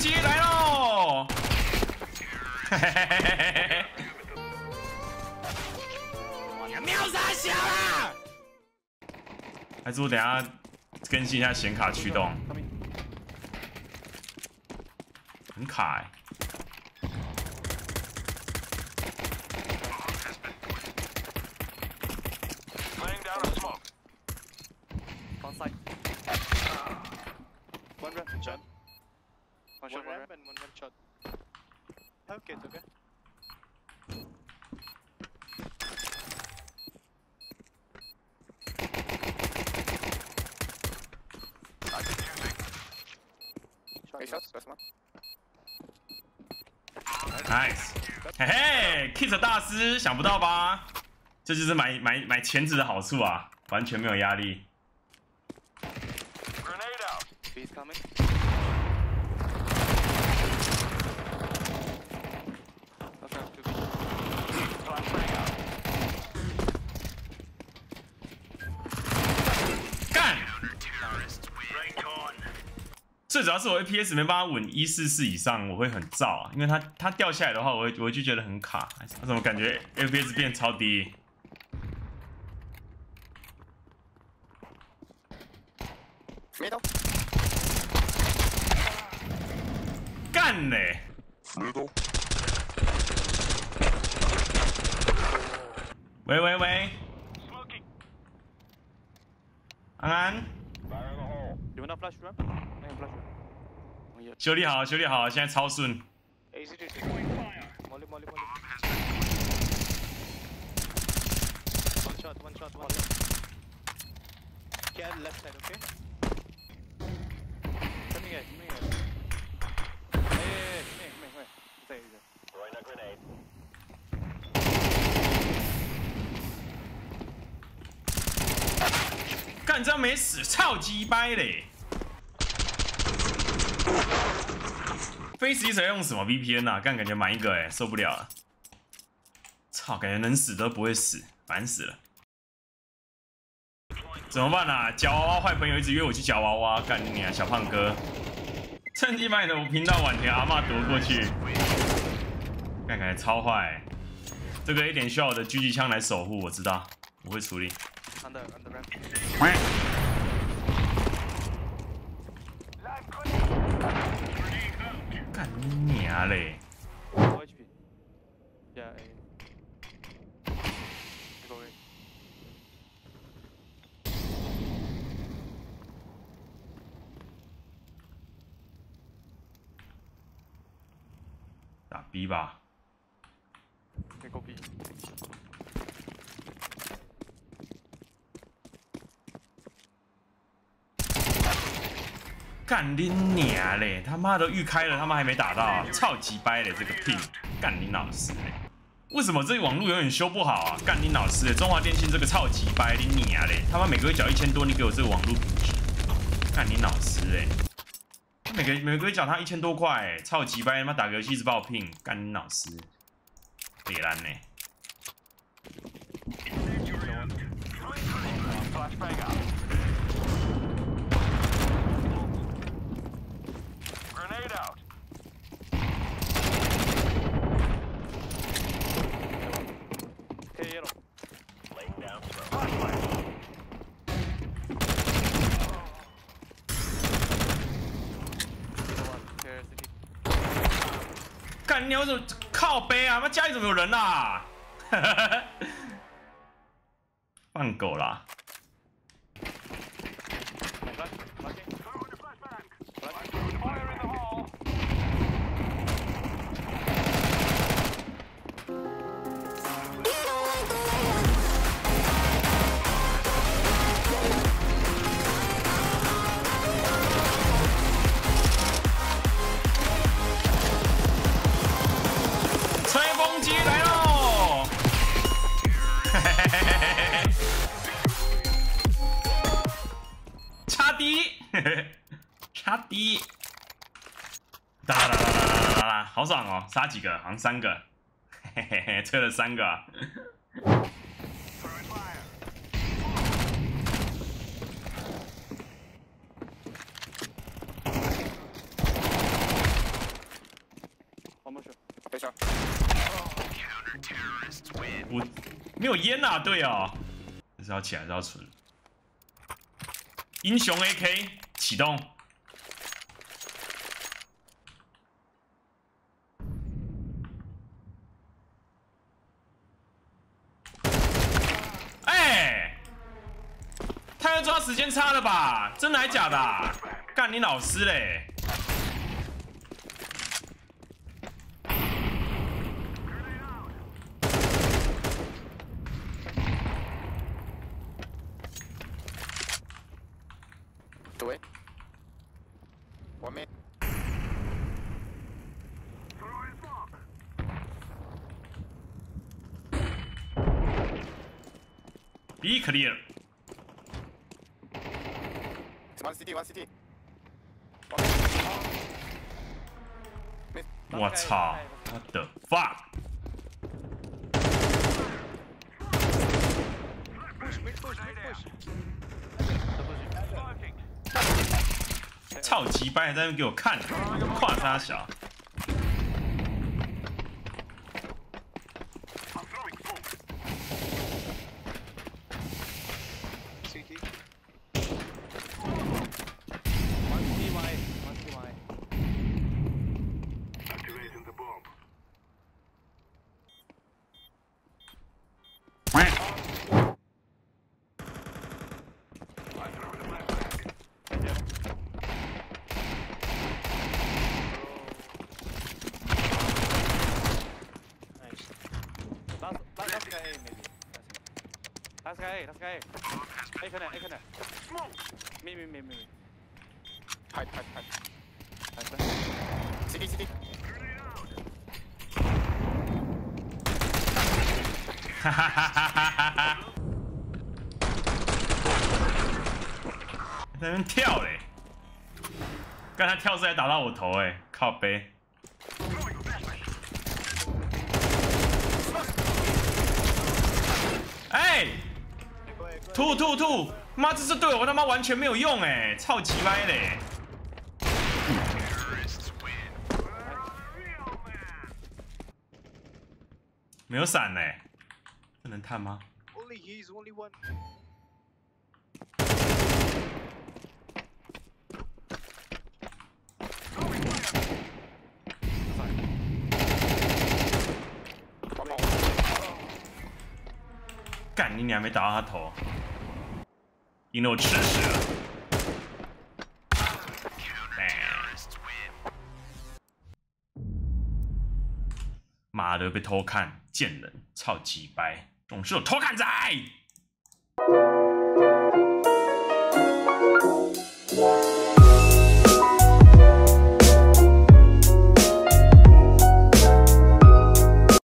击来喽！嘿嘿嘿嘿嘿嘿！你瞄啥小啊？还是我等下更新一下显卡驱动，很卡哎、Laying Okay, okay. Last one. Nice，嘿嘿，Kiss 大师想不到吧？这就是买买买钳子的好处啊，完全没有压力。Grenade out. B is coming. Last ramp, two B. Flashbang out. 干！Rank on. 最主要是我 APS 没办法稳一四四以上，我会很燥啊，因为它它掉下来的话，我我就觉得很卡。我怎么感觉 APS 变超低？Middle. 干嘞！喂喂喂，安安，到。修理好，修理好，现在超顺。干，这没死，操鸡掰嘞！非死一谁用什么 VPN 啊？干感觉买一个哎、受不了了。操，感觉能死都不会死，烦死了。怎么办啊？夹娃娃坏朋友一直约我去夹娃娃，干你啊，小胖哥！趁机把你的频道碗田阿嬷夺过去，干感觉超坏、这个一点需要我的狙击枪来守护，我知道，我会处理。Under, under ramp. Live grenade. Grenade out. 干啥嘞？我。打 B 吧。干你娘嘞！他妈都预开了，他妈还没打到，超级掰嘞！这个 pin，干你老师嘞！为什么这网络永远修不好啊？干你老师嘞！中华电信这个超级掰，你娘嘞！他妈每个月缴一千多，你给我这个网络品质，干你老师嘞！每个每个月缴他一千多块，超级掰，他妈打个游戏一直爆 ping，干你老师，北蓝呢？Flashbang out. 干你！我怎麼靠背啊？那家里怎么有人啊？放狗啦！低，插低，哒哒哒哒哒哒哒，好爽哦！杀几个？好像三个，嘿嘿嘿，吹了三个啊。Throwing fire. 1小。我没有烟呐、对哦，是要起来，是要存。英雄 AK 启动。哎，他要抓时间差了吧？真的还假的、干你老师嘞！对。我没。Throwing smoke. B clear。One one city. 我操！What the. 操鸡掰，在那边给我看，跨沙小。I'm throwing smoke. CT. One CT wide, one CT wide. Activating the bomb. I'm throwing a flashbang. Nice. Last, last, last guy A maybe. A, last guy A. A connect, A connect. Smoke. Me, me, me, me, me. Hide, hide, hide. Nice man. City, city. Grenade out. 哈哈哈哈哈哈！在那边跳嘞，刚才跳是来打到我头哎，靠背。哎，吐吐吐！妈，这是对我他妈完全没有用哎，操鸡歪嘞！没有闪嘞，这能探吗？Only he's only one. 干你娘，没打到他头，赢了我吃屎了。妈的，被偷看，贱人，操几白，总是有偷看仔。